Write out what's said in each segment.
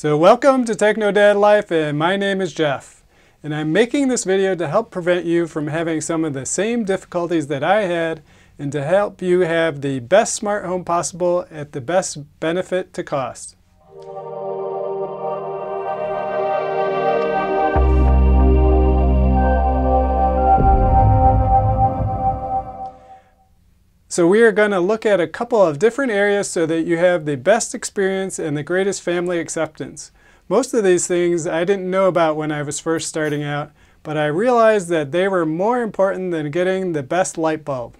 So welcome to Techno Dad Life and my name is Jeff. And I'm making this video to help prevent you from having some of the same difficulties that I had and to help you have the best smart home possible at the best benefit to cost. So we are going to look at a couple of different areas so that you have the best experience and the greatest family acceptance. Most of these things I didn't know about when I was first starting out, but I realized that they were more important than getting the best light bulb.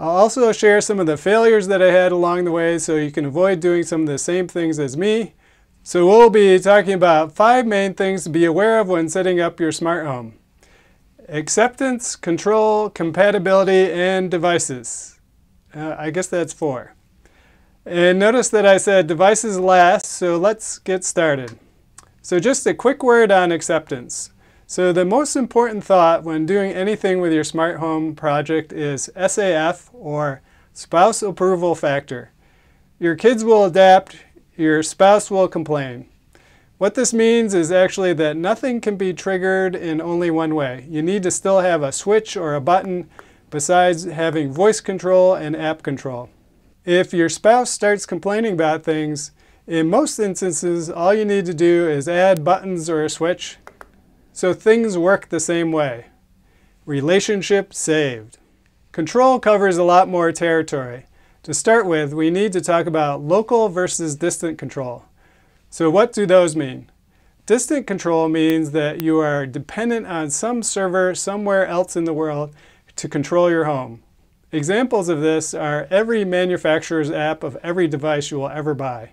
I'll also share some of the failures that I had along the way so you can avoid doing some of the same things as me. So we'll be talking about five main things to be aware of when setting up your smart home. Acceptance, control, compatibility, and devices. Uh, I guess that's four. And notice that I said devices last, so let's get started. So just a quick word on acceptance. So the most important thought when doing anything with your smart home project is SAF, or spouse approval factor. Your kids will adapt, your spouse will complain. What this means is actually that nothing can be triggered in only one way. You need to still have a switch or a button besides having voice control and app control. If your spouse starts complaining about things, in most instances all you need to do is add buttons or a switch so things work the same way. Relationship saved. Control covers a lot more territory. To start with, we need to talk about local versus distant control. So what do those mean? Distant control means that you are dependent on some server somewhere else in the world to control your home. Examples of this are every manufacturer's app of every device you will ever buy.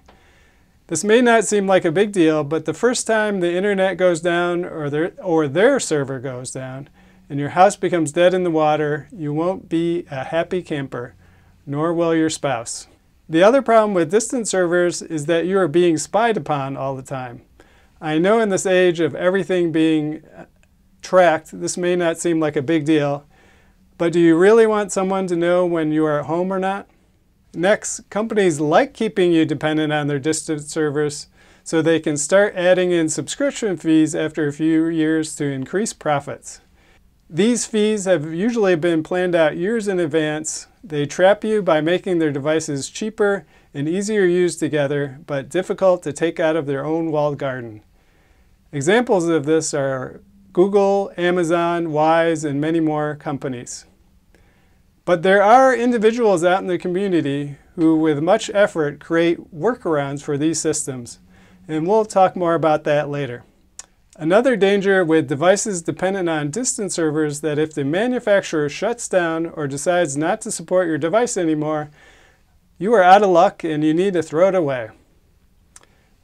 This may not seem like a big deal, but the first time the internet goes down or their, or their server goes down and your house becomes dead in the water, you won't be a happy camper, nor will your spouse. The other problem with distant servers is that you are being spied upon all the time. I know in this age of everything being uh, tracked, this may not seem like a big deal, but do you really want someone to know when you are at home or not? Next, companies like keeping you dependent on their distant servers so they can start adding in subscription fees after a few years to increase profits. These fees have usually been planned out years in advance. They trap you by making their devices cheaper and easier used together, but difficult to take out of their own walled garden. Examples of this are Google, Amazon, Wyze, and many more companies. But there are individuals out in the community who, with much effort, create workarounds for these systems. And we'll talk more about that later. Another danger with devices dependent on distant servers that if the manufacturer shuts down or decides not to support your device anymore, you are out of luck and you need to throw it away.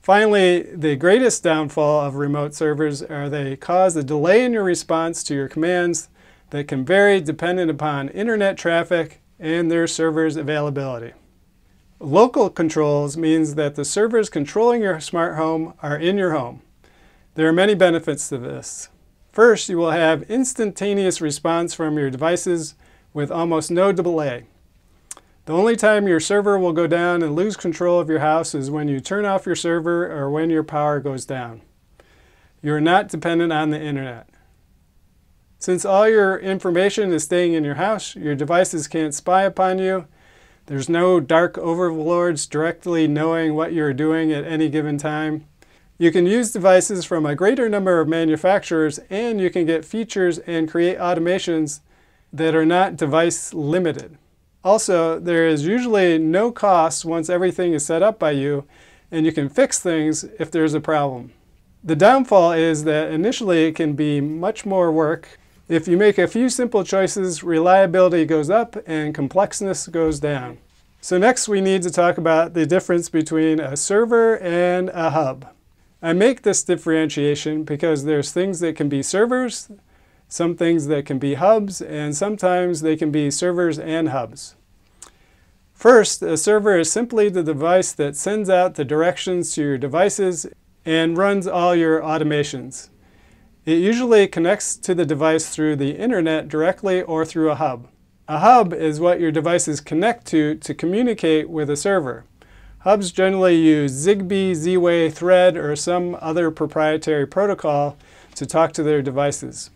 Finally, the greatest downfall of remote servers are they cause a delay in your response to your commands that can vary dependent upon internet traffic and their server's availability. Local controls means that the servers controlling your smart home are in your home. There are many benefits to this. First, you will have instantaneous response from your devices with almost no delay. The only time your server will go down and lose control of your house is when you turn off your server or when your power goes down. You are not dependent on the internet. Since all your information is staying in your house, your devices can't spy upon you. There's no dark overlords directly knowing what you're doing at any given time. You can use devices from a greater number of manufacturers and you can get features and create automations that are not device limited. Also, there is usually no cost once everything is set up by you and you can fix things if there's a problem. The downfall is that initially it can be much more work. If you make a few simple choices, reliability goes up and complexness goes down. So next we need to talk about the difference between a server and a hub. I make this differentiation because there's things that can be servers, some things that can be hubs, and sometimes they can be servers and hubs. First, a server is simply the device that sends out the directions to your devices and runs all your automations. It usually connects to the device through the internet directly or through a hub. A hub is what your devices connect to to communicate with a server. Hubs generally use Zigbee, Z-Wave, Thread, or some other proprietary protocol to talk to their devices.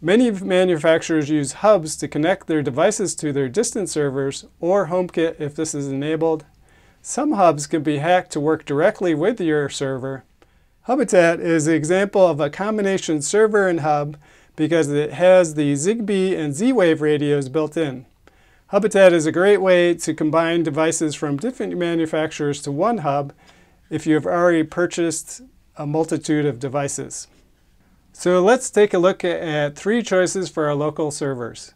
Many manufacturers use hubs to connect their devices to their distant servers or HomeKit if this is enabled. Some hubs can be hacked to work directly with your server. Hubitat is an example of a combination server and hub because it has the Zigbee and Z-Wave radios built in. Hubitat is a great way to combine devices from different manufacturers to one hub if you have already purchased a multitude of devices. So let's take a look at three choices for our local servers.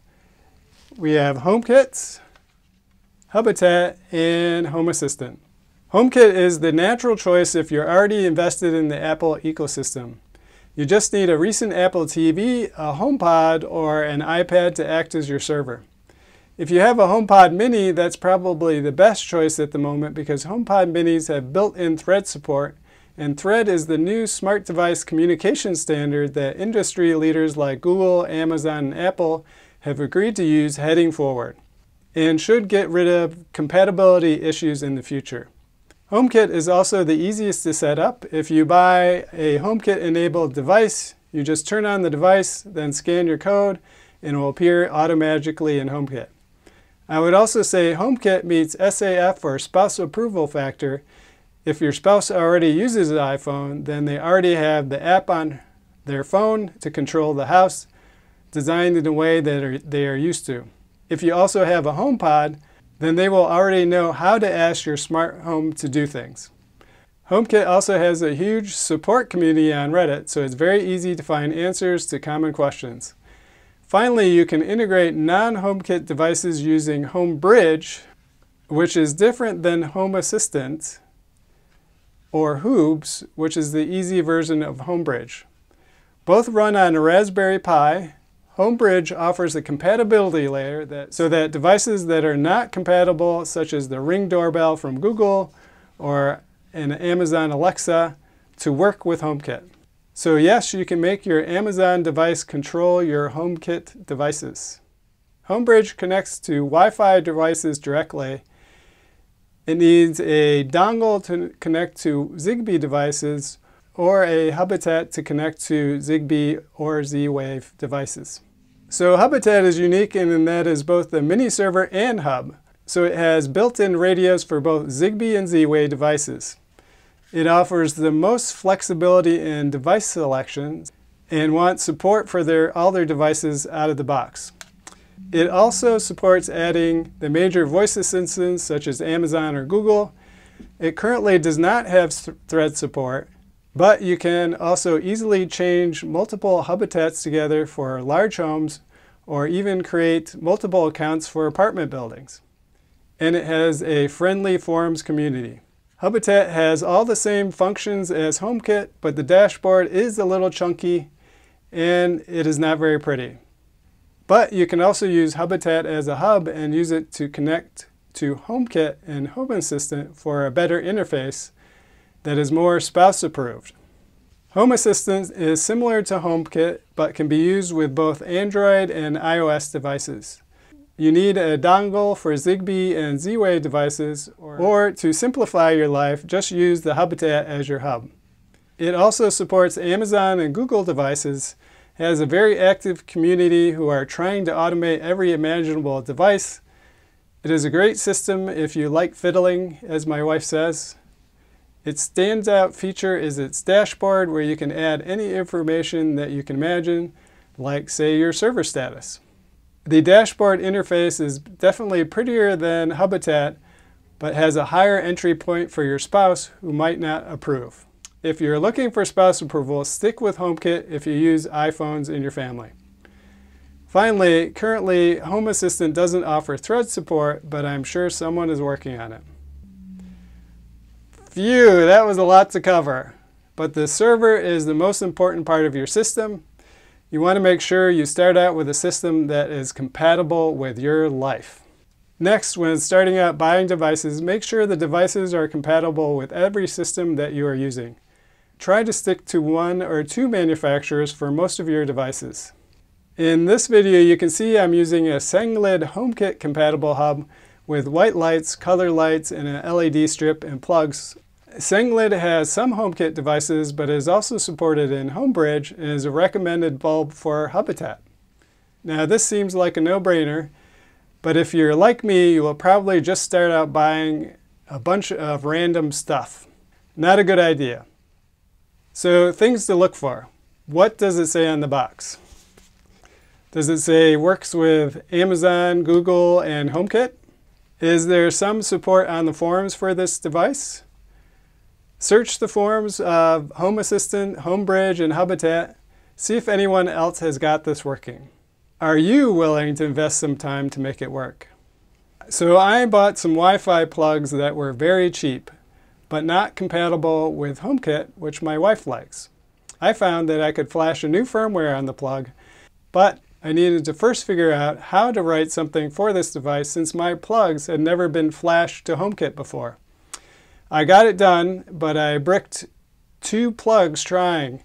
We have HomeKit, Hubitat, and Home Assistant. HomeKit is the natural choice if you're already invested in the Apple ecosystem. You just need a recent Apple TV, a HomePod, or an iPad to act as your server. If you have a HomePod mini, that's probably the best choice at the moment because HomePod minis have built-in Thread support, and Thread is the new smart device communication standard that industry leaders like Google, Amazon, and Apple have agreed to use heading forward, and should get rid of compatibility issues in the future. HomeKit is also the easiest to set up. If you buy a HomeKit-enabled device, you just turn on the device, then scan your code, and it will appear automatically in HomeKit. I would also say HomeKit meets SAF or spouse approval factor. If your spouse already uses an iPhone, then they already have the app on their phone to control the house, designed in a way that are, they are used to. If you also have a HomePod, then they will already know how to ask your smart home to do things. HomeKit also has a huge support community on Reddit, so it's very easy to find answers to common questions. Finally, you can integrate non-HomeKit devices using HomeBridge, which is different than Home Assistant, or Hoobs, which is the easy version of HomeBridge. Both run on a Raspberry Pi. HomeBridge offers a compatibility layer that, so that devices that are not compatible, such as the Ring doorbell from Google or an Amazon Alexa, to work with HomeKit. So yes, you can make your Amazon device control your HomeKit devices. HomeBridge connects to Wi-Fi devices directly. It needs a dongle to connect to Zigbee devices or a Hubitat to connect to Zigbee or Z-Wave devices. So Hubitat is unique in that it is both the mini server and hub. So it has built-in radios for both Zigbee and Z-Wave devices. It offers the most flexibility in device selection and wants support for their, all their devices out of the box. It also supports adding the major voice assistants such as Amazon or Google. It currently does not have thread support, but you can also easily change multiple Hubitats together for large homes or even create multiple accounts for apartment buildings. And it has a friendly forums community. Hubitat has all the same functions as HomeKit, but the dashboard is a little chunky and it is not very pretty. But you can also use Hubitat as a hub and use it to connect to HomeKit and Home Assistant for a better interface that is more spouse approved. Home Assistant is similar to HomeKit, but can be used with both Android and iOS devices. You need a dongle for Zigbee and Z-Wave devices, or, or, to simplify your life, just use the Hubitat as your hub. It also supports Amazon and Google devices, has a very active community who are trying to automate every imaginable device. It is a great system if you like fiddling, as my wife says. Its standout feature is its dashboard where you can add any information that you can imagine, like say your server status. The dashboard interface is definitely prettier than Hubitat, but has a higher entry point for your spouse who might not approve. If you're looking for spouse approval, stick with HomeKit if you use iPhones in your family. Finally, currently Home Assistant doesn't offer thread support, but I'm sure someone is working on it. Phew, that was a lot to cover. But the server is the most important part of your system, you want to make sure you start out with a system that is compatible with your life. Next, when starting out buying devices, make sure the devices are compatible with every system that you are using. Try to stick to one or two manufacturers for most of your devices. In this video, you can see I'm using a Sengled HomeKit compatible hub with white lights, color lights, and an LED strip and plugs. Sengled has some HomeKit devices, but is also supported in HomeBridge and is a recommended bulb for Hubitat. Now this seems like a no-brainer, but if you're like me, you will probably just start out buying a bunch of random stuff. Not a good idea. So things to look for. What does it say on the box? Does it say works with Amazon, Google, and HomeKit? Is there some support on the forums for this device? Search the forums of Home Assistant, HomeBridge, and Hubitat. See if anyone else has got this working. Are you willing to invest some time to make it work? So I bought some Wi-Fi plugs that were very cheap, but not compatible with HomeKit, which my wife likes. I found that I could flash a new firmware on the plug, but I needed to first figure out how to write something for this device since my plugs had never been flashed to HomeKit before. I got it done, but I bricked two plugs trying.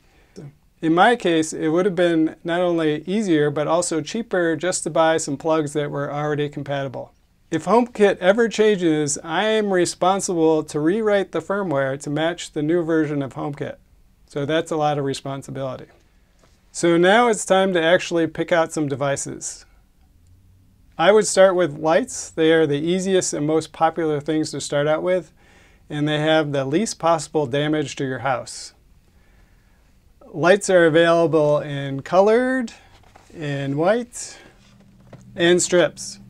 In my case, it would have been not only easier, but also cheaper just to buy some plugs that were already compatible. If HomeKit ever changes, I am responsible to rewrite the firmware to match the new version of HomeKit. So that's a lot of responsibility. So now it's time to actually pick out some devices. I would start with lights. They are the easiest and most popular things to start out with, and they have the least possible damage to your house. Lights are available in colored, in white, and strips.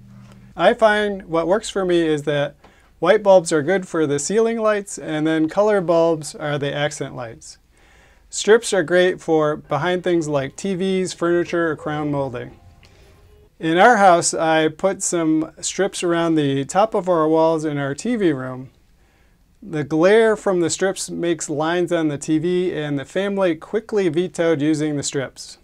I find what works for me is that white bulbs are good for the ceiling lights and then color bulbs are the accent lights. Strips are great for behind things like TVs, furniture, or crown molding. In our house, I put some strips around the top of our walls in our TV room the glare from the strips makes lines on the TV and the family quickly vetoed using the strips.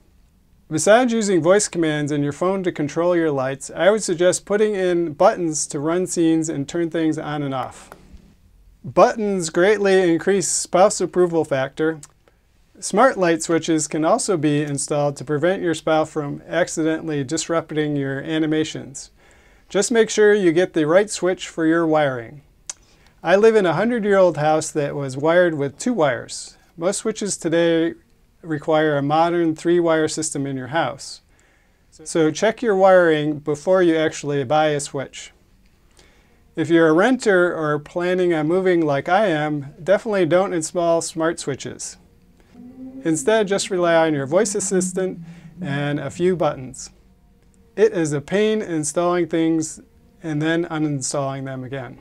Besides using voice commands in your phone to control your lights, I would suggest putting in buttons to run scenes and turn things on and off. Buttons greatly increase spouse approval factor. Smart light switches can also be installed to prevent your spouse from accidentally disrupting your animations. Just make sure you get the right switch for your wiring. I live in a 100-year-old house that was wired with two wires. Most switches today require a modern three-wire system in your house. So check your wiring before you actually buy a switch. If you're a renter or planning on moving like I am, definitely don't install smart switches. Instead, just rely on your voice assistant and a few buttons. It is a pain installing things and then uninstalling them again.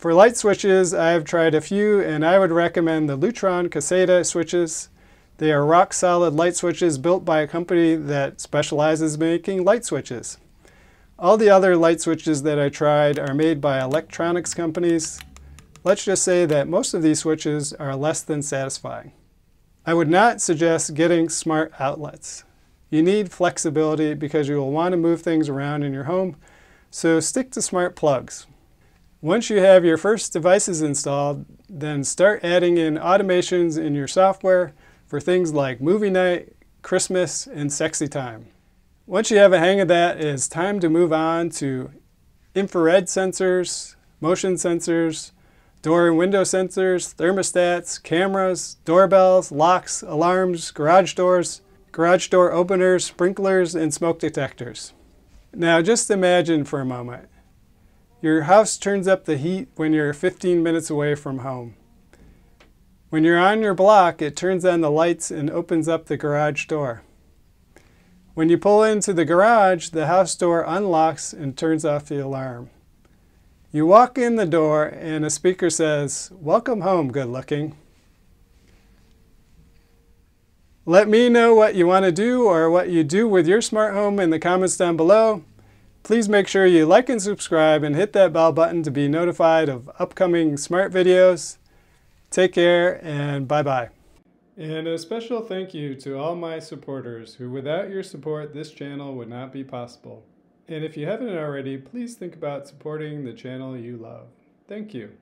For light switches, I've tried a few and I would recommend the Lutron Caseta switches. They are rock solid light switches built by a company that specializes in making light switches. All the other light switches that I tried are made by electronics companies. Let's just say that most of these switches are less than satisfying. I would not suggest getting smart outlets. You need flexibility because you will want to move things around in your home, so stick to smart plugs. Once you have your first devices installed, then start adding in automations in your software for things like movie night, Christmas, and sexy time. Once you have a hang of that, it's time to move on to infrared sensors, motion sensors, door and window sensors, thermostats, cameras, doorbells, locks, alarms, garage doors, garage door openers, sprinklers, and smoke detectors. Now just imagine for a moment. Your house turns up the heat when you're 15 minutes away from home. When you're on your block, it turns on the lights and opens up the garage door. When you pull into the garage, the house door unlocks and turns off the alarm. You walk in the door and a speaker says, Welcome home, good looking. Let me know what you want to do or what you do with your smart home in the comments down below. Please make sure you like and subscribe and hit that bell button to be notified of upcoming smart videos. Take care and bye-bye. And a special thank you to all my supporters who without your support this channel would not be possible. And if you haven't already, please think about supporting the channel you love. Thank you.